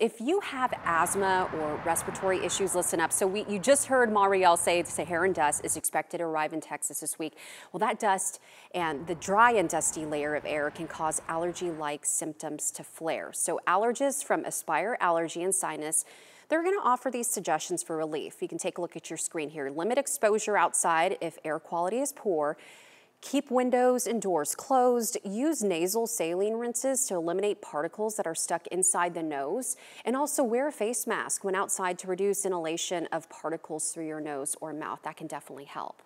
If you have asthma or respiratory issues, listen up. So we, you just heard Marielle say Saharan dust is expected to arrive in Texas this week. Well, that dust and the dry and dusty layer of air can cause allergy-like symptoms to flare. So allergists from Aspire Allergy and Sinus they're going to offer these suggestions for relief. You can take a look at your screen here. Limit exposure outside if air quality is poor. Keep windows and doors closed. Use nasal saline rinses to eliminate particles that are stuck inside the nose. And also wear a face mask when outside to reduce inhalation of particles through your nose or mouth. That can definitely help.